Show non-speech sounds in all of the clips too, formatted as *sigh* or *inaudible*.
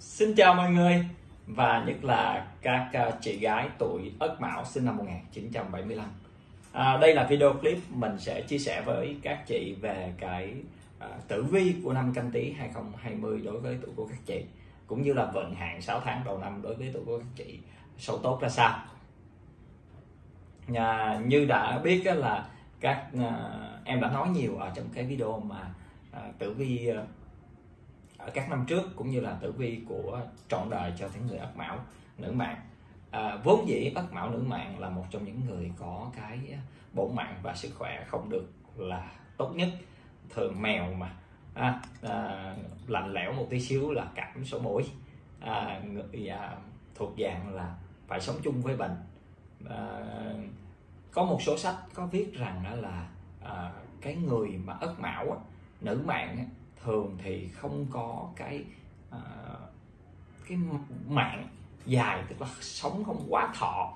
Xin chào mọi người và nhất là các ờ, chị gái tuổi Ất Mão sinh năm 1975. À, đây là video clip mình sẽ chia sẻ với các chị về cái à, tử vi của năm Canh Tý 2020 đối với tuổi của các chị cũng như là vận hạn 6 tháng đầu năm đối với tuổi của các chị xấu tốt ra sao. À, như đã biết là các à, em đã nói nhiều ở trong cái video mà à, tử vi ở các năm trước cũng như là tử vi của trọn đời cho những người ất mão nữ mạng. À, vốn dĩ ất mão nữ mạng là một trong những người có cái bổn mạng và sức khỏe không được là tốt nhất. Thường mèo mà. À, à, lạnh lẽo một tí xíu là cảm số mũi. À, người à, thuộc dạng là phải sống chung với bệnh. À, có một số sách có viết rằng là à, cái người mà ất mão nữ mạng thường thì không có cái uh, cái mạng dài tức là sống không quá thọ.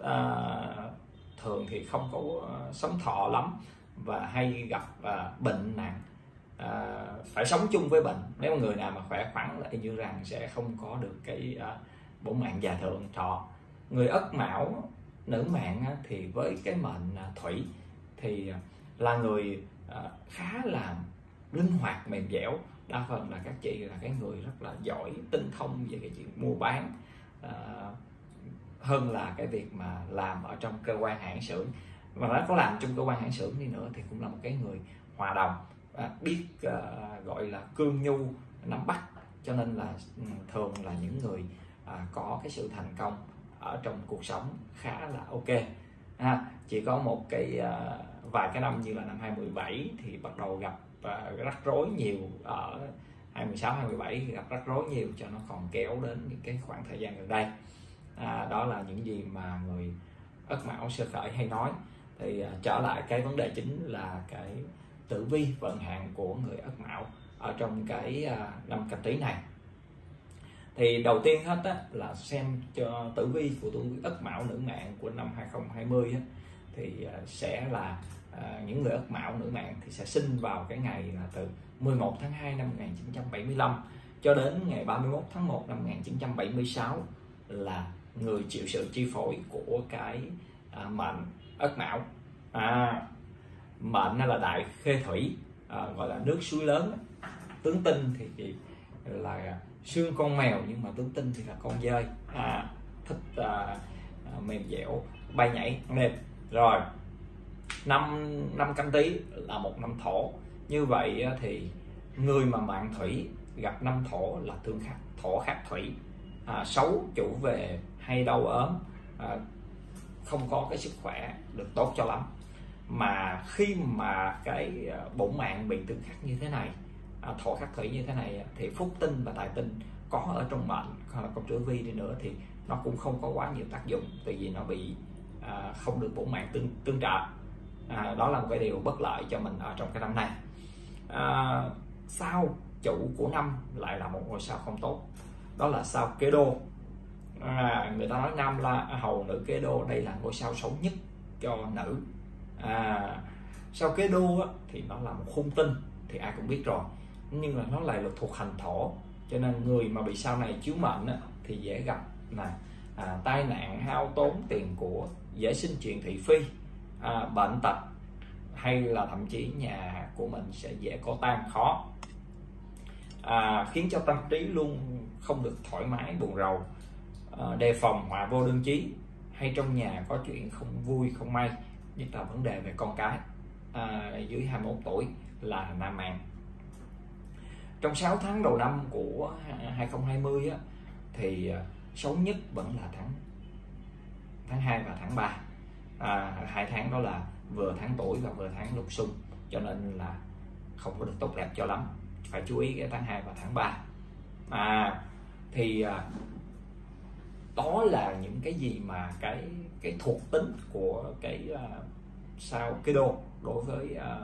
Uh, thường thì không có uh, sống thọ lắm và hay gặp uh, bệnh nặng. Uh, phải sống chung với bệnh. Nếu người nào mà khỏe khoắn lại như rằng sẽ không có được cái uh, bổ mạng già thượng thọ. Người ất mão nữ mạng thì với cái mệnh thủy thì là người khá là linh hoạt mềm dẻo. Đa phần là các chị là cái người rất là giỏi tinh thông về cái chuyện mua bán. Uh, hơn là cái việc mà làm ở trong cơ quan hãng xưởng. Mà nó có làm trong cơ quan hãng xưởng đi nữa thì cũng là một cái người hòa đồng. À, biết uh, gọi là cương nhu nắm bắt. Cho nên là ừ, thường là những người à, có cái sự thành công ở trong cuộc sống khá là ok. À, chỉ có một cái uh, vài cái năm như là năm 2017 thì bắt đầu gặp và rắc rối nhiều ở 2016 2017 gặp rắc rối nhiều cho nó còn kéo đến những cái khoảng thời gian gần đây. À, đó là những gì mà người ất mão sơ khởi hay nói. Thì à, trở lại cái vấn đề chính là cái tử vi vận hạn của người ất mão ở trong cái à, năm canh tí này. Thì đầu tiên hết á, là xem cho tử vi của tuổi ất mão nữ mạng của năm 2020 á, thì à, sẽ là à, những người ất mão nữ mạng thì sẽ sinh vào cái ngày là từ 11 tháng 2 năm 1975 cho đến ngày 31 tháng 1 năm 1976 là người chịu sự chi phối của cái à, mệnh ất mão à, mệnh là đại khê thủy à, gọi là nước suối lớn tướng tinh thì, thì là xương con mèo nhưng mà tướng tinh thì là con dơi. À, thích à, à, mềm dẻo bay nhảy mềm. Rồi năm năm canh tí là một năm thổ. Như vậy thì người mà mạng thủy gặp năm thổ là tương khắc thổ khắc thủy. À, xấu chủ về hay đau ốm à, không có cái sức khỏe được tốt cho lắm. Mà khi mà cái à, bổn mạng bị tương khắc như thế này à, thổ khắc thủy như thế này thì phúc tinh và tài tinh có ở trong mệnh hoặc là công tử vi đi nữa thì nó cũng không có quá nhiều tác dụng. Tại vì nó bị à, không được bổn mạng tương tương trợ à, đó là một cái điều bất lợi cho mình ở trong cái năm này à, sao chủ của năm lại là một ngôi sao không tốt. Đó là sao kế đô. À, người ta nói nam là hầu nữ kế đô đây là ngôi sao xấu nhất cho nữ. À, sao kế đô á, thì nó là một khung tinh thì ai cũng biết rồi. Nhưng mà nó lại là thuộc hành thổ cho nên người mà bị sao này chiếu mệnh á, thì dễ gặp là à, tai nạn hao tốn tiền của dễ sinh chuyện thị phi à, bệnh tật hay là thậm chí nhà của mình sẽ dễ có tan khó. À, khiến cho tâm trí luôn không được thoải mái buồn rầu. À, đề phòng họa vô đơn chí hay trong nhà có chuyện không vui không may nhất là vấn đề về con cái à, dưới 21 tuổi là nam mạng trong 6 tháng đầu năm của 2020 á, thì à, xấu nhất vẫn là tháng tháng 2 và tháng 3 à, hai tháng đó là vừa tháng tuổi và vừa tháng lục xung cho nên là không có được tốt đẹp cho lắm. Phải chú ý cái tháng 2 và tháng 3 à thì à, đó là những cái gì mà cái cái thuộc tính của cái à, sao cái đô đối với à,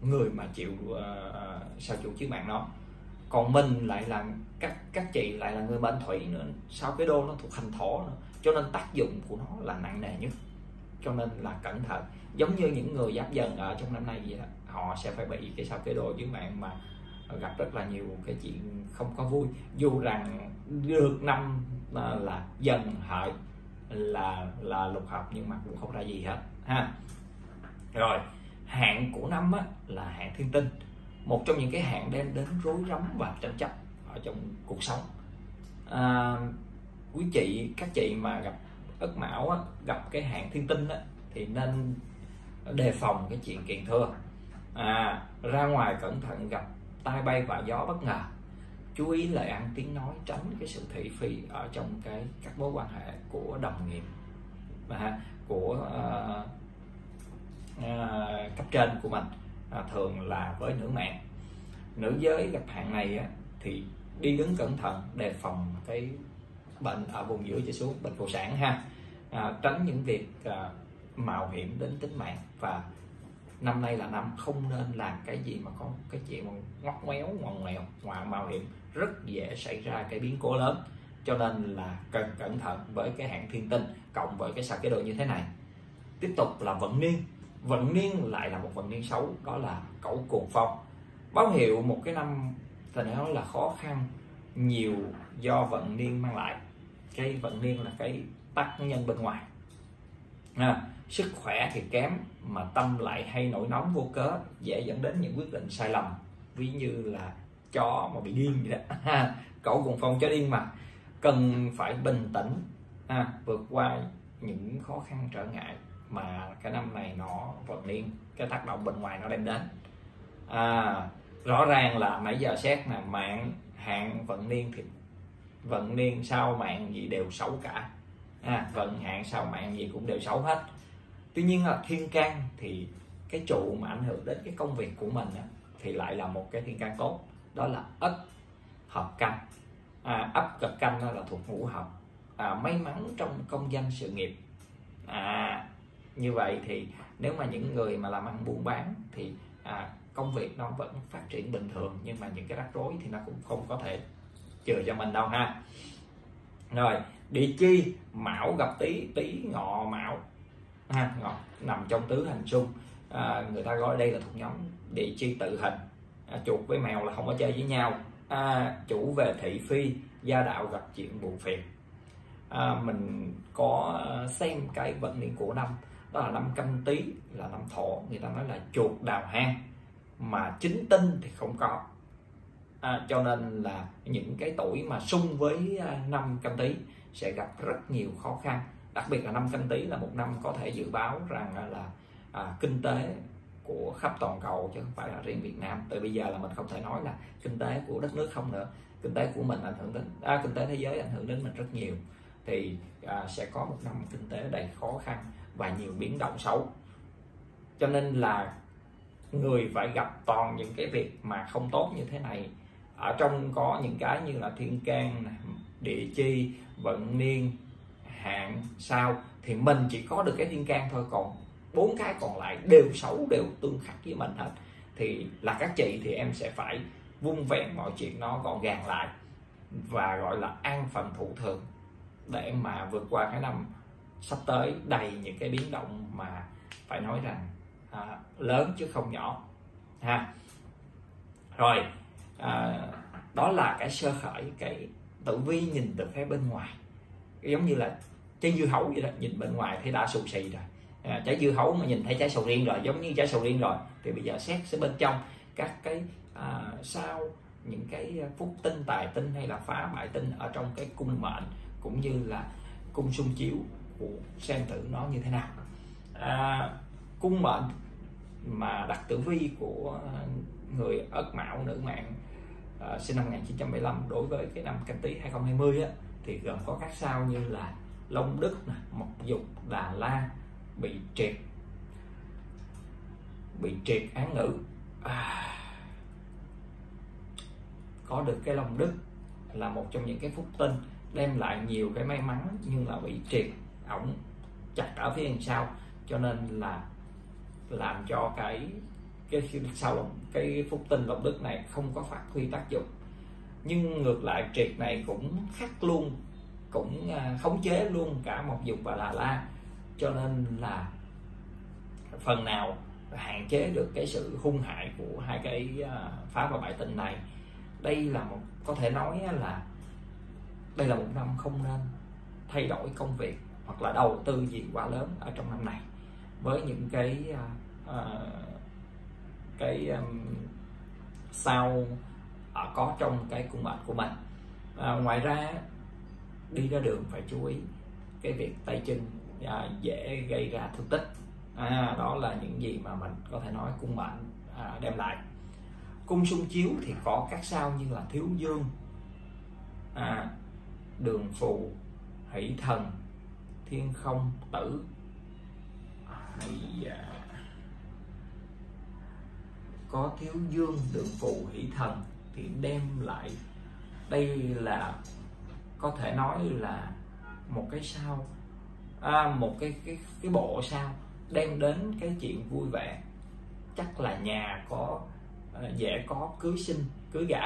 người mà chịu à, à, sao chủ chiếu mạng nó. Còn mình lại là các các chị lại là người mệnh thủy nữa sao cái đô nó thuộc hành thổ nữa cho nên tác dụng của nó là nặng nề nhất cho nên là cẩn thận. Giống như những người giáp dần ở trong năm nay vậy đó họ sẽ phải bị cái sao kế đồ với bạn mà gặp rất là nhiều cái chuyện không có vui. Dù rằng được năm ờ, là dần hợi là là lục hợp nhưng mà cũng không ra gì hết ha. Rồi hạn của năm á, là hạn thiên tinh một trong những cái hạn đem đến rối rắm và tranh chấp ở trong cuộc sống. À, quý chị các chị mà gặp ất mão á, gặp cái hạn thiên tinh á, thì nên đề phòng cái chuyện kiện thưa à, ra ngoài cẩn thận gặp tai bay và gió bất ngờ. Chú ý lời ăn tiếng nói tránh cái sự thị phi ở trong cái các mối quan hệ của đồng nghiệp và của uh, uh, cấp trên của mình uh, thường là với nữ mạng nữ giới gặp hạn này á, thì đi đứng cẩn thận đề phòng cái bệnh ở vùng giữa trở xuống bệnh phụ sản ha. À, tránh những việc à, mạo hiểm đến tính mạng. Và năm nay là năm không nên làm cái gì mà có cái chuyện ngoắt ngoéo ngoằn ngoèo ngoài mạo hiểm. Rất dễ xảy ra cái biến cố lớn. Cho nên là cần cẩn thận với cái hạn thiên tinh cộng với cái sao cái độ như thế này. Tiếp tục là vận niên. Vận niên lại là một vận niên xấu đó là cẩu cuồng phong. Báo hiệu một cái năm thì nói là khó khăn nhiều do vận niên mang lại cái vận niên là cái tác nhân bên ngoài. À, sức khỏe thì kém mà tâm lại hay nổi nóng vô cớ dễ dẫn đến những quyết định sai lầm. Ví như là chó mà bị điên vậy đó. Cậu cùng phong chó điên mà. Cần phải bình tĩnh à, vượt qua những khó khăn trở ngại mà cái năm này nó vận niên cái tác động bên ngoài nó đem đến. À, rõ ràng là nãy giờ xét là mạng hạn vận niên thì vận niên sau mạng gì đều xấu cả. À, vận hạn sau mạng gì cũng đều xấu hết. Tuy nhiên là thiên can thì cái trụ mà ảnh hưởng đến cái công việc của mình á, thì lại là một cái thiên can tốt. Đó là ất hợp canh. À, ấp gặp canh là thuộc ngũ hợp. À, may mắn trong công danh sự nghiệp. À như vậy thì nếu mà những người mà làm ăn buôn bán thì à, công việc nó vẫn phát triển bình thường nhưng mà những cái rắc rối thì nó cũng không có thể chừa cho mình đâu ha. Rồi địa chi? Mão gặp tý tý ngọ mão. Ha ngọ nằm trong tứ hành xung à, người ta gọi đây là thuộc nhóm địa chi tự hình à, chuột với mèo là không có chơi với nhau. À, chủ về thị phi gia đạo gặp chuyện buồn phiền. À, mình có xem cái vận niên của năm. Đó là năm canh tí là năm thổ người ta nói là chuột đào hang. Mà chính tinh thì không có à, cho nên là những cái tuổi mà xung với à, năm canh tí sẽ gặp rất nhiều khó khăn. Đặc biệt là năm canh tí là một năm có thể dự báo rằng à, là à, kinh tế của khắp toàn cầu chứ không phải là riêng Việt Nam. Từ bây giờ là mình không thể nói là kinh tế của đất nước không nữa. Kinh tế của mình ảnh hưởng đến à, kinh tế thế giới ảnh hưởng đến mình rất nhiều. Thì à, sẽ có một năm kinh tế đầy khó khăn và nhiều biến động xấu. Cho nên là người phải gặp toàn những cái việc mà không tốt như thế này ở trong có những cái như là thiên can địa chi vận niên hạn sao thì mình chỉ có được cái thiên can thôi. Còn bốn cái còn lại đều xấu đều tương khắc với mình hết. Thì là các chị thì em sẽ phải vung vén mọi chuyện nó gọn gàng lại và gọi là an phần thủ thường để mà vượt qua cái năm sắp tới đầy những cái biến động mà phải nói rằng à, lớn chứ không nhỏ ha. Rồi à, đó là cái sơ khởi cái tử vi nhìn từ phía bên ngoài. Giống như là trái dưa hấu vậy đó nhìn bên ngoài thấy đã xù xì rồi. À, trái dưa hấu mà nhìn thấy trái sầu riêng rồi giống như trái sầu riêng rồi. Thì bây giờ xét sẽ bên trong các cái à, sao những cái phúc tinh tài tinh hay là phá bại tinh ở trong cái cung mệnh cũng như là cung xung chiếu của xem thử nó như thế nào. À, cung mệnh mà đặt tử vi của người ất mão nữ mạng uh, sinh năm 1975 đối với cái năm canh tí 2020 á, thì gồm có các sao như là Long Đức, Mộc Dục, Đà La bị triệt. Bị triệt án ngữ. À, có được cái lòng đức là một trong những cái phúc tinh đem lại nhiều cái may mắn nhưng là bị triệt ổng chặt ở phía đằng sau. Cho nên là làm cho cái cái sau cái phúc tinh lộc đức này không có phát huy tác dụng. Nhưng ngược lại triệt này cũng khắc luôn cũng à, khống chế luôn cả một dục và là la. Cho nên là phần nào hạn chế được cái sự hung hại của hai cái à, phá và bại tinh này đây là một có thể nói là đây là một năm không nên thay đổi công việc hoặc là đầu tư gì quá lớn ở trong năm này. Với những cái uh, cái um, sao ở có trong cái cung mệnh của mình. À, ngoài ra đi ra đường phải chú ý cái việc tay chân à, dễ gây ra thương tích. À, đó là những gì mà mình có thể nói cung mệnh à, đem lại. Cung xung chiếu thì có các sao như là thiếu dương à, đường phù hỷ thần thiên không tử. Hay à, có thiếu dương đường phụ hỷ thần thì đem lại. Đây là có thể nói là một cái sao à, một cái cái cái bộ sao đem đến cái chuyện vui vẻ. Chắc là nhà có à, dễ có cưới sinh cưới gả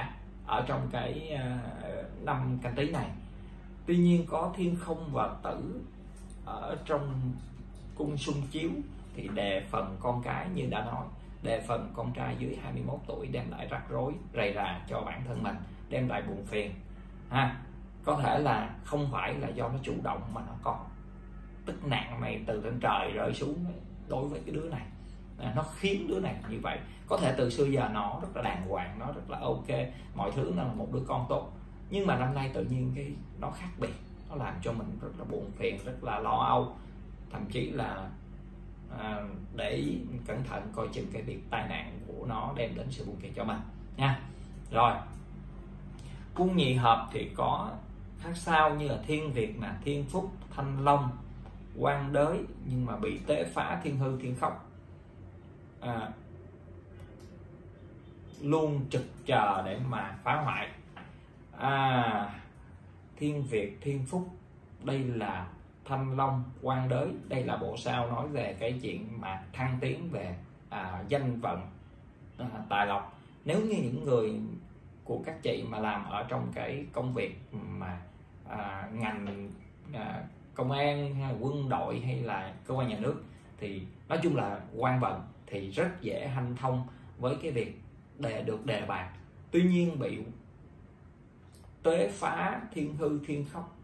ở trong cái à, năm canh tí này. Tuy nhiên có thiên không và tử ở trong cung xung chiếu thì đề phần con cái như đã nói đề phần con trai dưới 21 tuổi đem lại rắc rối rầy rà cho bản thân mình đem lại buồn phiền. Ha có thể là không phải là do nó chủ động mà nó có. Tức nạn này từ trên trời rơi xuống đối với cái đứa này. À, nó khiến đứa này như vậy. Có thể từ xưa giờ nó rất là đàng hoàng nó rất là ok mọi thứ nó là một đứa con tốt. Nhưng mà năm nay tự nhiên cái nó khác biệt nó làm cho mình rất là buồn phiền rất là lo âu. Thậm chí là à, để ý cẩn thận coi chừng cái việc tai nạn của nó đem đến sự buồn phiền cho mình nha. Rồi cung nhị hợp thì có khác sao như là thiên việt nè thiên phúc thanh long quan đới nhưng mà bị tế phá thiên hư thiên khóc. À, luôn trực chờ để mà phá hoại. À, thiên việt thiên phúc đây là thanh long quan đới. Đây là bộ sao nói về cái chuyện mà thăng tiến về à, danh vận à, tài lộc. Nếu như những người của các chị mà làm ở trong cái công việc mà à, ngành à, công an hay quân đội hay là cơ quan nhà nước thì nói chung là quan vận thì rất dễ hanh thông với cái việc đề được đề bạc tuy nhiên bị tế phá thiên hư thiên khóc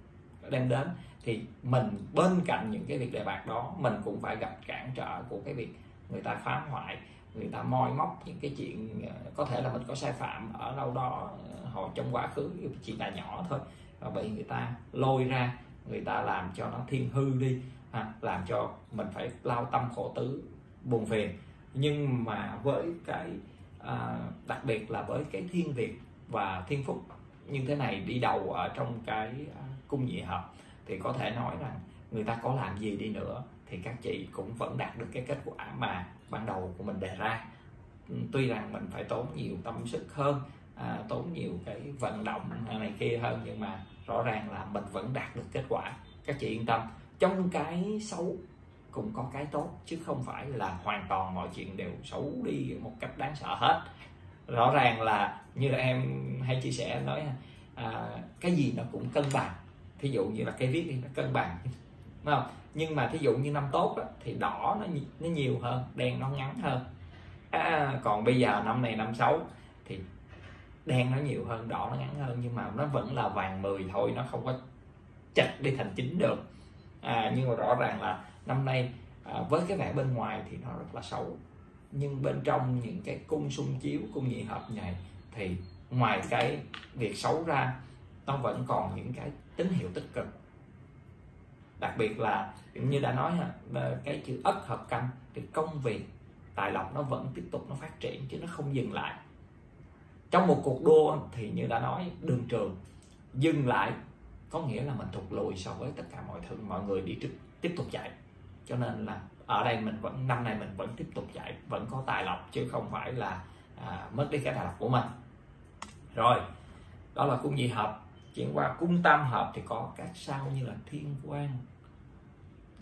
đem đến thì mình bên cạnh những cái việc đề bạc đó mình cũng phải gặp cản trở của cái việc người ta phá hoại người ta moi móc những cái chuyện ờ, có thể là mình có sai phạm ở đâu đó ờ, hồi trong quá khứ chỉ là nhỏ thôi và bị người ta lôi ra người ta làm cho nó thiên hư đi ha, làm cho mình phải lao tâm khổ tứ buồn phiền. Nhưng mà với cái à, đặc biệt là với cái thiên việt và thiên phúc như thế này đi đầu ở trong cái cung nhị hợp thì có thể nói rằng người ta có làm gì đi nữa thì các chị cũng vẫn đạt được cái kết quả mà ban đầu của mình đề ra. Ừ, tuy rằng mình phải tốn nhiều tâm sức hơn à, tốn nhiều cái vận động này kia hơn nhưng mà rõ ràng là mình vẫn đạt được kết quả. Các chị yên tâm trong cái xấu cũng có cái tốt chứ không phải là hoàn toàn mọi chuyện đều xấu đi một cách đáng sợ hết. Rõ ràng là như là em hay chia sẻ nói à, cái gì nó cũng cân bằng thí dụ như là cây viết thì nó cân bằng. Đúng không? Nhưng mà thí dụ như năm tốt đó, thì đỏ nó nó nhiều hơn đen nó ngắn hơn. À, còn bây giờ năm này năm xấu thì đen nó nhiều hơn đỏ nó ngắn hơn nhưng mà nó vẫn là vàng 10 thôi nó không có chặt đi thành chín được. À, nhưng mà rõ ràng là năm nay à, với cái vẻ bên ngoài thì nó rất là xấu. Nhưng bên trong những cái cung xung chiếu cung nhị hợp này thì ngoài cái việc xấu ra nó vẫn còn những cái tín hiệu tích cực. Đặc biệt là như đã nói cái chữ ất hợp canh thì công việc tài lộc nó vẫn tiếp tục nó phát triển chứ nó không dừng lại. Trong một cuộc đua thì như đã nói đường trường dừng lại có nghĩa là mình thụt lùi so với tất cả mọi thứ mọi người đi trước tiếp tục chạy. Cho nên là ở đây mình vẫn năm nay mình vẫn tiếp tục chạy vẫn có tài lộc chứ không phải là à, mất đi cái tài lộc của mình. Rồi đó là cung nhị hợp chuyển qua cung tam hợp thì có các sao như là thiên quan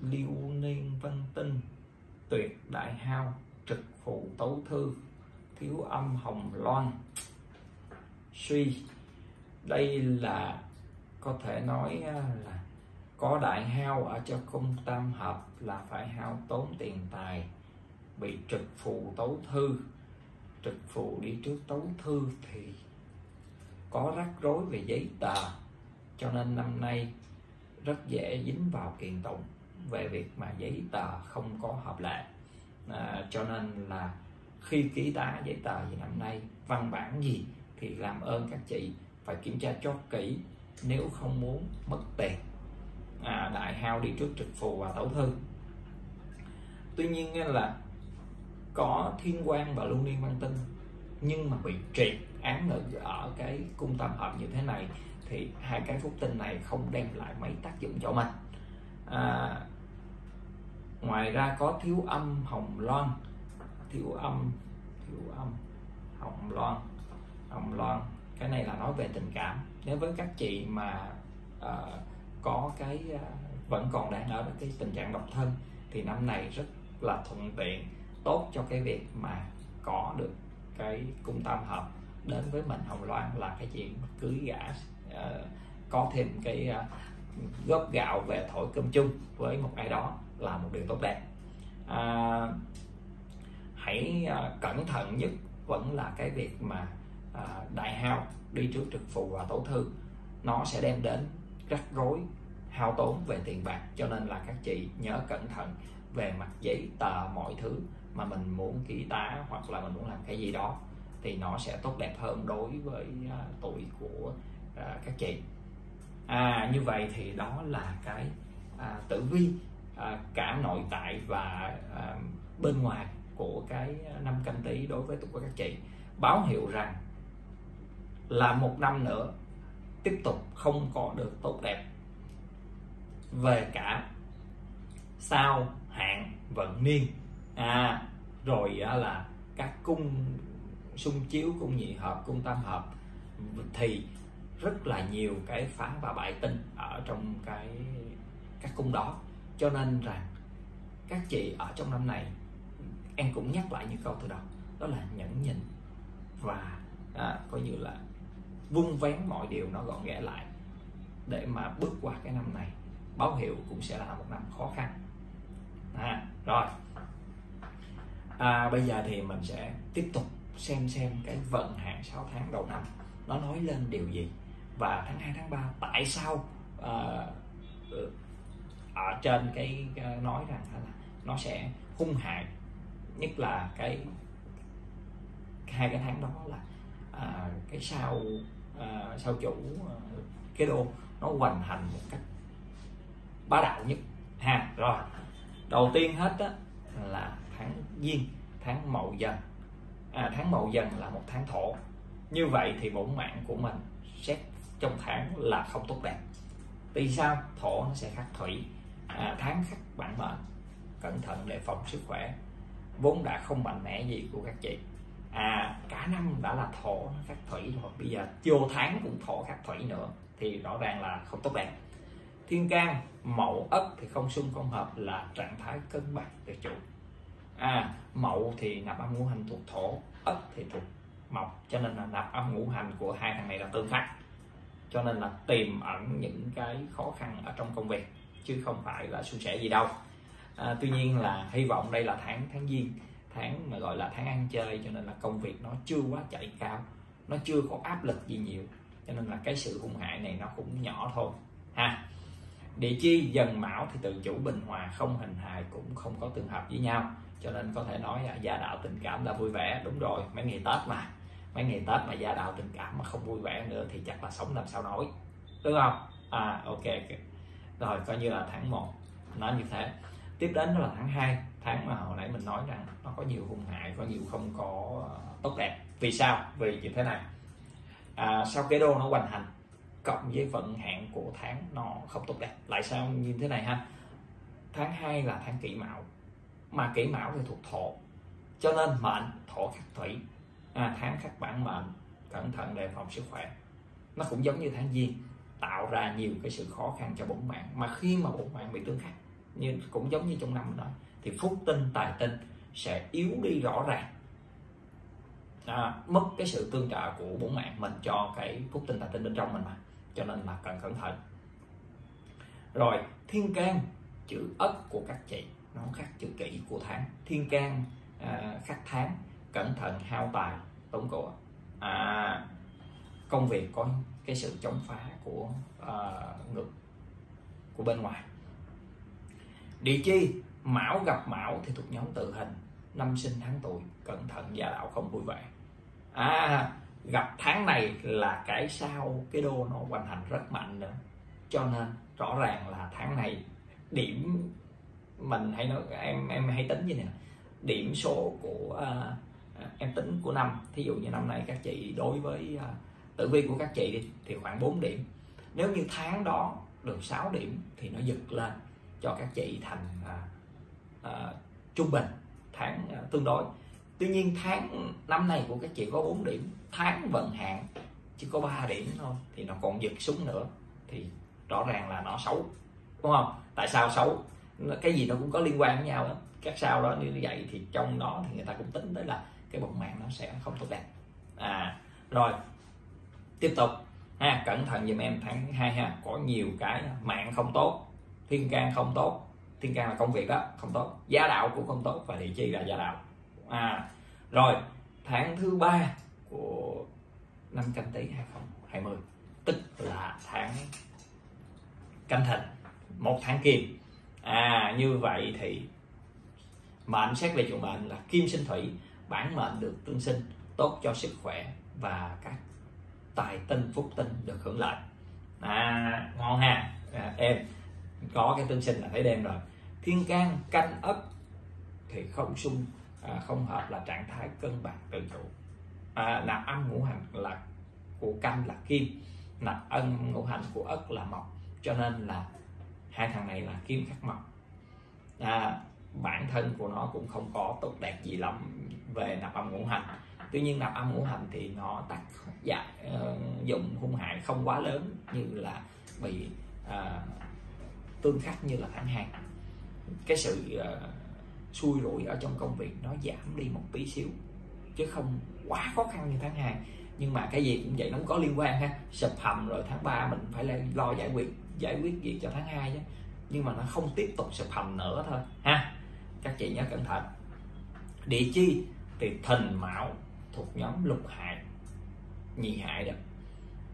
liêu niên văn tinh, tuyệt đại hao, trực phụ tấu thư, thiếu âm hồng loan. Suy, đây là có thể nói à, là có đại hao ở cho cung tam hợp là phải hao tốn tiền tài, bị trực phụ tấu thư. Trực phụ đi trước tấu thư thì có rắc rối về giấy tờ cho nên năm nay rất dễ dính vào kiện tụng về việc mà giấy tờ không có hợp lệ. À, cho nên là khi ký tá giấy tờ gì năm nay văn bản gì thì làm ơn các chị phải kiểm tra cho kỹ nếu không muốn mất tiền. À, đại hao đi trước trực phù và tấu thư. Tuy nhiên là có thiên quan và lưu niên văn tinh nhưng mà bị triệt án nữ ở cái cung tam hợp như thế này thì hai cái phúc tinh này không đem lại mấy tác dụng cho mình. À, ngoài ra có thiếu âm hồng loan. Thiếu âm thiếu âm hồng loan. Hồng loan cái này là nói về tình cảm. Nếu với các chị mà uh, có cái uh, vẫn còn đang ở cái tình trạng độc thân thì năm này rất là thuận tiện tốt cho cái việc mà có được cái cung tam hợp đến với mình hồng loan là cái chuyện cưới gả uh, có thêm cái uh, góp gạo về thổi cơm chung với một ai đó là một điều tốt đẹp. À, hãy uh, cẩn thận nhất vẫn là cái việc mà uh, đại hao đi trước trực phù và tổ thư nó sẽ đem đến rắc rối hao tốn về tiền bạc cho nên là các chị nhớ cẩn thận về mặt giấy tờ mọi thứ mà mình muốn ký tá hoặc là mình muốn làm cái gì đó thì nó sẽ tốt đẹp hơn đối với uh, tuổi của uh, các chị. À như vậy thì đó là cái à, tử vi à, cả nội tại và à, bên ngoài của cái năm canh tí đối với tuổi của các chị. Báo hiệu rằng là một năm nữa tiếp tục không có được tốt đẹp. Về cả sao hạn vận niên. À rồi là các cung xung chiếu cung nhị hợp cung tam hợp. Thì rất là nhiều cái phán và bại tinh ở trong cái các cung đó. Cho nên rằng các chị ở trong năm này em cũng nhắc lại như câu từ đầu đó là nhẫn nhịn và à, coi như là vung vén mọi điều nó gọn ghẽ lại để mà bước qua cái năm này. Báo hiệu cũng sẽ là một năm khó khăn à, rồi. À, bây giờ thì mình sẽ tiếp tục xem xem cái vận hạn 6 tháng đầu năm nó nói lên điều gì. Và tháng 2 tháng 3 tại sao à, ở trên cái nói rằng là nó sẽ hung hại nhất là cái hai cái tháng đó là à, cái sao à, sao chủ ờ, uh, cái đô nó hoành hành một cách bá đạo nhất. Ha rồi đầu tiên hết á, là tháng giêng tháng mậu dần. À, tháng mậu dần là một tháng thổ. Như vậy thì bổn mạng của mình xét trong tháng là không tốt đẹp. Vì sao? Thổ nó sẽ khắc thủy. À, tháng khắc bản mệnh. Cẩn thận để phòng sức khỏe. Vốn đã không mạnh mẽ gì của các chị. À cả năm đã là thổ nó khắc thủy rồi. Bây giờ vô tháng cũng thổ khắc thủy nữa thì rõ ràng là không tốt đẹp thiên can mậu ất thì không xung không hợp là trạng thái cân bằng về chủ à mậu thì nạp âm ngũ hành thuộc thổ ất thì thuộc mộc. Cho nên là nạp âm ngũ hành của hai thằng này là tương khắc. Cho nên là tiềm ẩn những cái khó khăn ở trong công việc chứ không phải là suôn sẻ gì đâu. À, tuy nhiên là hy vọng đây là tháng tháng giêng tháng mà gọi là tháng ăn chơi cho nên là công việc nó chưa quá chạy cao nó chưa có áp lực gì nhiều. Cho nên là cái sự hung hại này nó cũng nhỏ thôi ha địa chi dần mão thì tự chủ bình hòa không hình hài cũng không có tương hợp với nhau. Cho nên có thể nói là gia đạo tình cảm là vui vẻ. Đúng rồi mấy ngày tết mà. Mấy ngày tết mà gia đạo tình cảm mà không vui vẻ nữa thì chắc là sống làm sao nổi. Đúng không? À ok, okay. rồi coi như là tháng 1 nó như thế. Tiếp đến đó là tháng 2 tháng mà hồi nãy mình nói rằng nó có nhiều hung hại có nhiều không có tốt đẹp. Vì sao? Vì như thế này. À, sau cái đô nó hoành hành cộng với vận hạn của tháng nó không tốt đẹp. Lại sao như thế này ha? Tháng 2 là tháng kỷ mão mà kỷ mão thì thuộc thổ cho nên mệnh thổ khắc thủy à, tháng khắc bản mệnh cẩn thận đề phòng sức khỏe. Nó cũng giống như tháng giêng tạo ra nhiều cái sự khó khăn cho bổn mạng mà khi mà bổn mạng bị tương khắc như cũng giống như trong năm đó thì phúc tinh tài tinh sẽ yếu đi rõ ràng. À, mất cái sự tương trợ của bổn mạng mình cho cái phúc tinh tài tinh bên trong mình mà cho nên là cần cẩn thận. Rồi thiên can chữ ất của các chị nó khác chữ kỷ của tháng. Thiên can à, khắc tháng. Cẩn thận hao tài tốn của. À, công việc có cái sự chống phá của à, ngược của bên ngoài. Địa chi mão gặp mão thì thuộc nhóm tự hình. Năm sinh tháng tuổi cẩn thận gia đạo không vui vẻ. À gặp tháng này là cái sao cái đô nó hoành hành rất mạnh nữa. Cho nên rõ ràng là tháng này điểm mình hay nói em em hay tính như nè. Điểm số của uh, em tính của năm thí dụ như năm nay các chị đối với uh, tử vi của các chị đi thì khoảng 4 điểm. Nếu như tháng đó được 6 điểm thì nó giật lên cho các chị thành uh, uh, trung bình tháng uh, tương đối tuy nhiên tháng năm này của các chị có 4 điểm, tháng vận hạn chỉ có 3 điểm thôi, thì nó còn giật súng nữa, thì rõ ràng là nó xấu, đúng không? Tại sao xấu? Cái gì nó cũng có liên quan với nhau đó các sao đó như vậy thì trong đó thì người ta cũng tính tới là cái bụng mạng nó sẽ không tốt đẹp. À rồi, tiếp tục. Ha, cẩn thận giùm em tháng 2 ha. Có nhiều cái mạng không tốt, thiên can không tốt. Thiên can là công việc đó không tốt. Giá đạo cũng không tốt và địa chi là gia đạo à rồi tháng thứ ba của năm canh tí 2020 tức là tháng canh thìn một tháng kim. À như vậy thì mệnh xét về chủ mệnh là kim sinh thủy bản mệnh được tương sinh tốt cho sức khỏe và các tài tinh phúc tinh được hưởng lợi. À ngon ha. À, em có cái tương sinh là thấy đêm rồi. Thiên can canh ấp thì không xung à, không hợp là trạng thái cân bằng tự chủ. À, nạp âm ngũ hành là của canh là kim nạp âm ngũ hành của ất là mộc. Cho nên là hai thằng này là kim khắc mộc. À, bản thân của nó cũng không có tốt đẹp gì lắm về nạp âm ngũ hành. Tuy nhiên nạp âm ngũ hành thì nó tác dạ, uh, dụng hung hại không quá lớn như là bị uh, tương khắc như là tháng hai cái sự uh, xui rủi ở trong công việc nó giảm đi một tí xíu chứ không quá khó khăn như tháng 2 nhưng mà cái gì cũng vậy nó cũng có liên quan ha. Sập hầm rồi tháng 3 mình phải lo giải quyết giải quyết việc cho tháng 2 chứ. Nhưng mà nó không tiếp tục sập hầm nữa thôi ha. Các chị nhớ cẩn thận. Địa chi thì thìn mão thuộc nhóm lục hại nhị hại đó.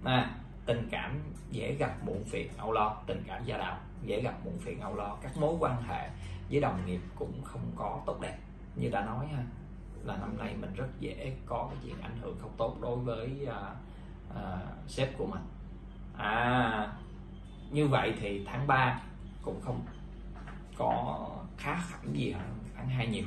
À, tình cảm dễ gặp muộn phiền âu lo. Tình cảm gia đạo dễ gặp muộn phiền âu lo. Các mối quan hệ với đồng nghiệp cũng không có tốt đẹp. Như đã nói ha là năm nay mình rất dễ có cái chuyện ảnh hưởng không tốt đối với uh, uh, sếp của mình. À như vậy thì tháng 3 cũng không có khá hẳn gì hơn tháng hai nhiều.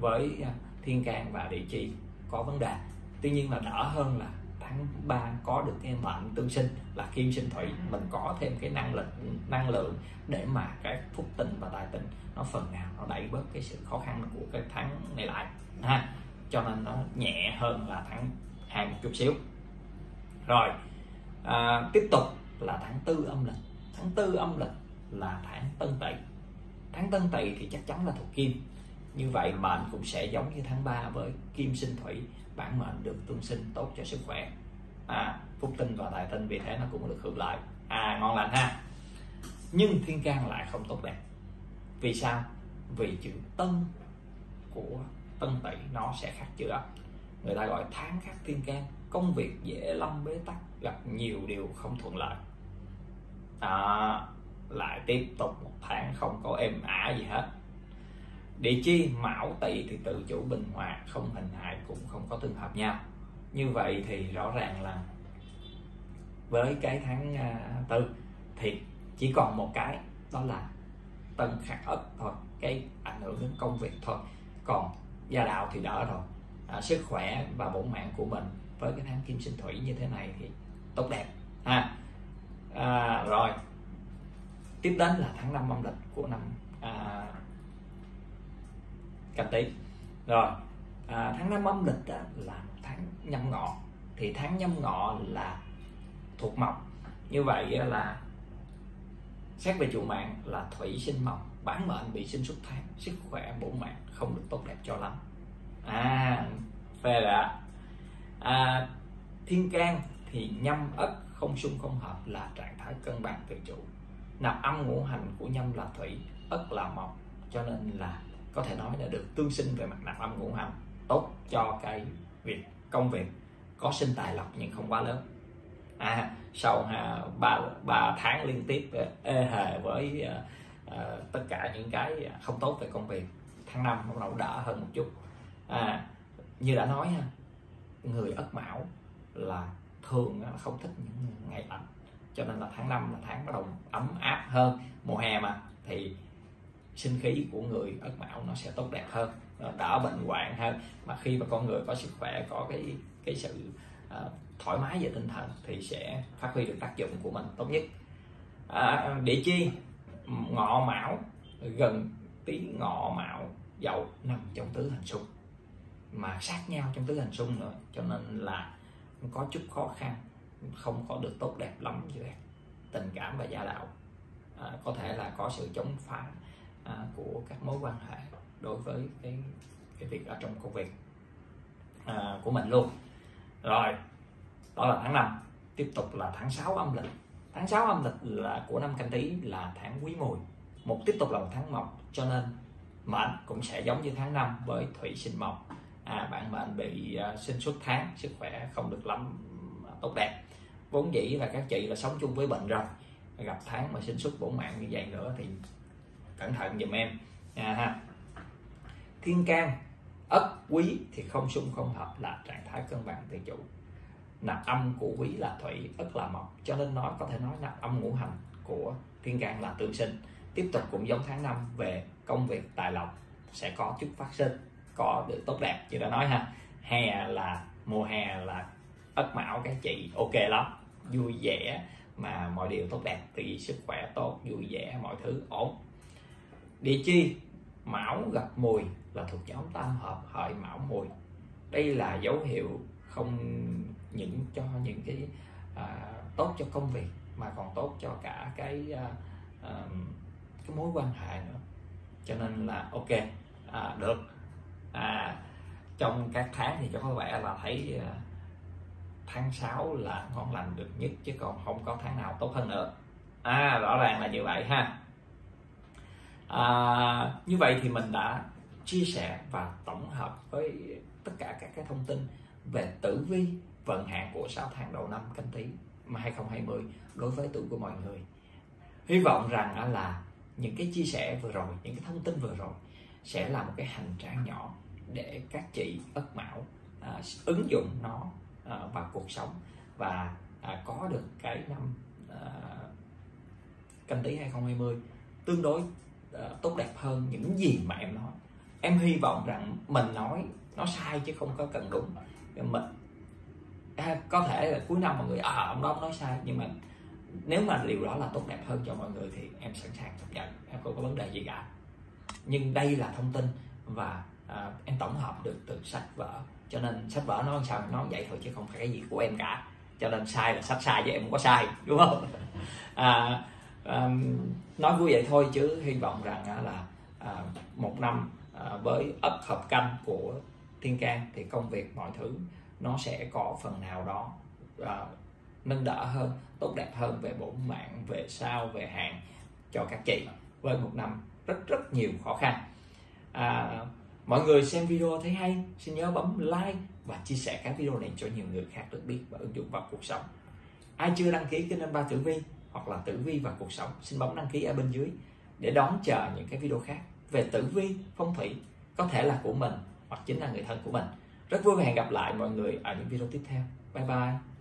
Với à, thiên can và địa chi có vấn đề. Tuy nhiên là đỡ hơn là tháng 3 có được cái mệnh tương sinh là kim sinh thủy mình có thêm cái năng lực năng lượng để mà cái phúc tinh và tài tinh nó phần nào nó đẩy bớt cái sự khó khăn của cái tháng này lại ha. Cho nên nó nhẹ hơn là tháng 2 một chút xíu. Rồi à, tiếp tục là tháng tư âm lịch. Tháng tư âm lịch là tháng tân tỵ. Tháng tân tỵ thì chắc chắn là thuộc kim. Như vậy mệnh cũng sẽ giống như tháng 3 với kim sinh thủy bản mệnh được tương sinh tốt cho sức khỏe. À, phúc tinh và tài tinh vì thế nó cũng được hưởng lợi. À ngon lành ha. Nhưng thiên can lại không tốt đẹp. Vì sao? Vì chữ tân của tân tỵ nó sẽ khác chữ đó. người ta gọi tháng khắc thiên can công việc dễ lâm bế tắc gặp nhiều điều không thuận lợi. À, lại tiếp tục một tháng không có êm ả gì hết địa chi mão tỵ thì tự chủ bình hòa không hình hại cũng không có tương hợp nhau. Như vậy thì rõ ràng là với cái tháng à, tư thì chỉ còn một cái đó là tân khắc ất thôi cái ảnh hưởng đến công việc thôi. Còn gia đạo thì đỡ rồi. À, sức khỏe và bổn mạng của mình với cái tháng kim sinh thủy như thế này thì tốt đẹp ha. À, rồi tiếp đến là tháng năm âm lịch của năm à, canh tí. Rồi à, tháng năm âm lịch đó là tháng nhâm ngọ. Thì tháng nhâm ngọ là thuộc mộc. Như vậy là xét về chủ mạng là thủy sinh mộc. Bản mệnh bị sinh xuất tháng sức khỏe bổ mạng không được tốt đẹp cho lắm. À phê đã. À, thiên can thì nhâm ất không xung không hợp là trạng thái cân bằng tự chủ. Nạp âm ngũ hành của nhâm là thủy ất là mộc cho nên là có thể nói là được tương sinh về mặt nạp âm ngũ hành tốt cho cái việc công việc có sinh tài lộc nhưng không quá lớn. À, sau à, ba ba tháng liên tiếp à, ê hề với à, à, tất cả những cái không tốt về công việc tháng năm bắt đầu đỡ hơn một chút. À, như đã nói ha người ất mão là thường là không thích những ngày lạnh cho nên là tháng 5 là tháng bắt đầu ấm áp hơn. Mùa hè mà thì sinh khí của người ất mão nó sẽ tốt đẹp hơn đỡ bệnh hoạn hơn. Mà khi mà con người có sức khỏe có cái cái sự uh, thoải mái về tinh thần thì sẽ phát huy được tác dụng của mình tốt nhất. À, địa chi? Ngọ mão gần tí ngọ mão dậu nằm trong tứ hành xung. Mà sát nhau trong tứ hành xung nữa cho nên là có chút khó khăn không có được tốt đẹp lắm như vậy tình cảm và gia đạo à, có thể là có sự chống phá à, của các mối quan hệ đối với cái cái việc ở trong công việc à, của mình luôn. Rồi đó là tháng 5 tiếp tục là tháng 6 âm lịch. Tháng 6 âm lịch là của năm canh tí là tháng quý mùi. Một tiếp tục là một tháng mộc cho nên mệnh cũng sẽ giống như tháng 5 với thủy sinh mộc. À, bạn mệnh bị uh, sinh xuất tháng sức khỏe không được lắm tốt đẹp. Vốn dĩ là các chị là sống chung với bệnh rồi. Gặp tháng mà sinh xuất bổn mạng như vậy nữa thì cẩn thận dùm em. À, ha. Thiên can ất quý thì không xung không hợp là trạng thái cân bằng tự chủ. Nạp âm của quý là thủy ất là mộc cho nên nói có thể nói nạp âm ngũ hành của thiên can là tương sinh. Tiếp tục cũng giống tháng năm về công việc tài lộc sẽ có chút phát sinh có được tốt đẹp như đã nói ha. Hè là mùa hè là ất mão các chị ok lắm. Vui vẻ mà mọi điều tốt đẹp thì sức khỏe tốt vui vẻ mọi thứ ổn địa chi? Mão gặp mùi là thuộc nhóm tam hợp hợi mão mùi. Đây là dấu hiệu không những cho những cái à, tốt cho công việc mà còn tốt cho cả cái à, à, cái mối quan hệ nữa. Cho nên là ok à, được. À, trong các tháng thì cho có vẻ là thấy à, tháng 6 là ngon lành được nhất chứ còn không có tháng nào tốt hơn nữa. À rõ ràng là như vậy ha à, như vậy thì mình đã chia sẻ và tổng hợp với tất cả các cái thông tin về tử vi vận hạn của 6 tháng đầu năm canh tí năm 2020 đối với tuổi của mọi người. Hy vọng rằng là những cái chia sẻ vừa rồi những cái thông tin vừa rồi sẽ là một cái hành trang nhỏ để các chị ất mão à, ứng dụng nó à, vào cuộc sống và à, có được cái năm à, canh tí 2020 tương đối Ờ, tốt đẹp hơn những gì mà em nói. Em hy vọng rằng mình nói nó sai chứ không có cần đúng. Mình à, có thể là cuối năm mọi người à ông đó nói sai nhưng mà nếu mà điều đó là tốt đẹp hơn cho mọi người thì em sẵn sàng chấp nhận. Em không có vấn đề gì cả. Nhưng đây là thông tin và à, em tổng hợp được từ sách vở. Cho nên sách vở nó sao nó vậy thôi chứ không phải cái gì của em cả. Cho nên sai là sách sai chứ em không có sai đúng không? *laughs* À, um, nói vui vậy thôi chứ hy vọng rằng là à, một năm à, với ất hợp canh của thiên can thì công việc mọi thứ nó sẽ có phần nào đó à, nâng đỡ hơn tốt đẹp hơn về bổn mạng về sao về hàng cho các chị với một năm rất rất nhiều khó khăn. À, mọi người xem video thấy hay xin nhớ bấm like và chia sẻ cái video này cho nhiều người khác được biết và ứng dụng vào cuộc sống. Ai chưa đăng ký kênh anh ba tử vi? Hoặc là tử vi và cuộc sống. Xin bấm đăng ký ở bên dưới để đón chờ những cái video khác. Về tử vi, phong thủy, có thể là của mình hoặc chính là người thân của mình. Rất vui hẹn gặp lại mọi người ở những video tiếp theo. Bye bye.